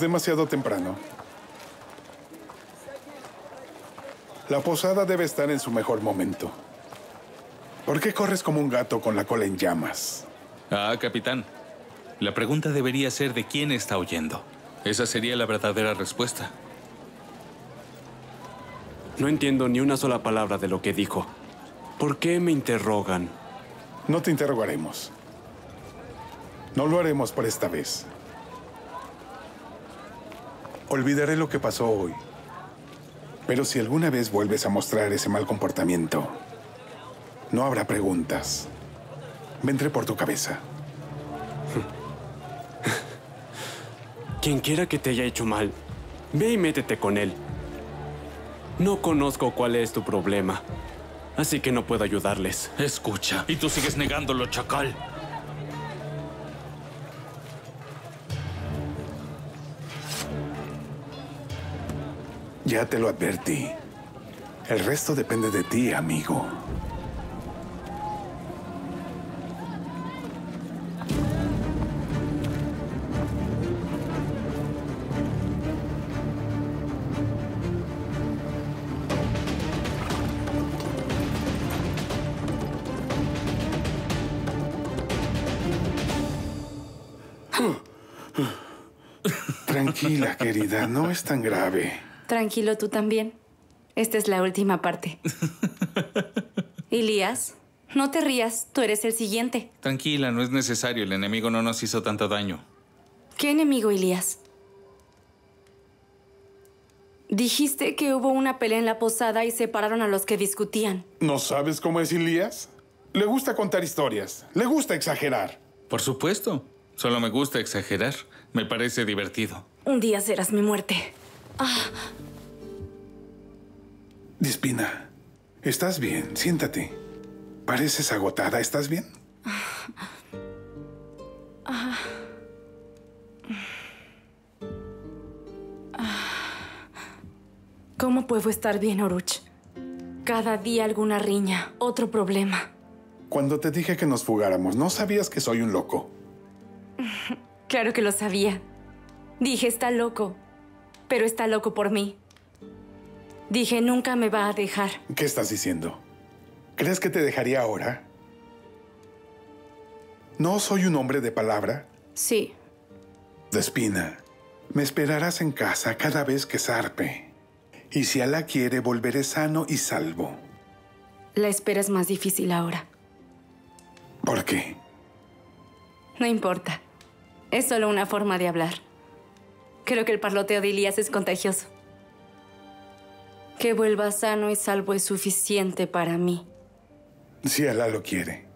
Es demasiado temprano. La posada debe estar en su mejor momento. ¿Por qué corres como un gato con la cola en llamas? Ah, capitán. La pregunta debería ser de quién está huyendo. Esa sería la verdadera respuesta. No entiendo ni una sola palabra de lo que dijo. ¿Por qué me interrogan? No te interrogaremos. No lo haremos por esta vez. Olvidaré lo que pasó hoy. Pero si alguna vez vuelves a mostrar ese mal comportamiento, no habrá preguntas. Vendré por tu cabeza. Quien quiera que te haya hecho mal, ve y métete con él. No conozco cuál es tu problema, así que no puedo ayudarles. Escucha, y tú sigues negándolo, chacal. Ya te lo advertí. El resto depende de ti, amigo. Tranquila, querida, no es tan grave. Tranquilo tú también. Esta es la última parte. Elías, no te rías, tú eres el siguiente. Tranquila, no es necesario. El enemigo no nos hizo tanto daño. ¿Qué enemigo, Elías? Dijiste que hubo una pelea en la posada y separaron a los que discutían. ¿No sabes cómo es Elías? Le gusta contar historias, le gusta exagerar. Por supuesto. Solo me gusta exagerar. Me parece divertido. Un día serás mi muerte. Dispina, ¿estás bien? Siéntate. Pareces agotada. ¿Estás bien? ¿Cómo puedo estar bien, Oruch? Cada día alguna riña, otro problema. Cuando te dije que nos fugáramos, ¿no sabías que soy un loco? Claro que lo sabía. Dije, está loco, pero está loco por mí. Dije, nunca me va a dejar. ¿Qué estás diciendo? ¿Crees que te dejaría ahora? ¿No soy un hombre de palabra? Sí, Despina, me esperarás en casa cada vez que zarpe. Y si Alá quiere, volveré sano y salvo. la espera es más difícil ahora. ¿Por qué? No importa. Es solo una forma de hablar. Creo que el parloteo de Elías es contagioso. Que vuelva sano y salvo es suficiente para mí. Si Alá lo quiere.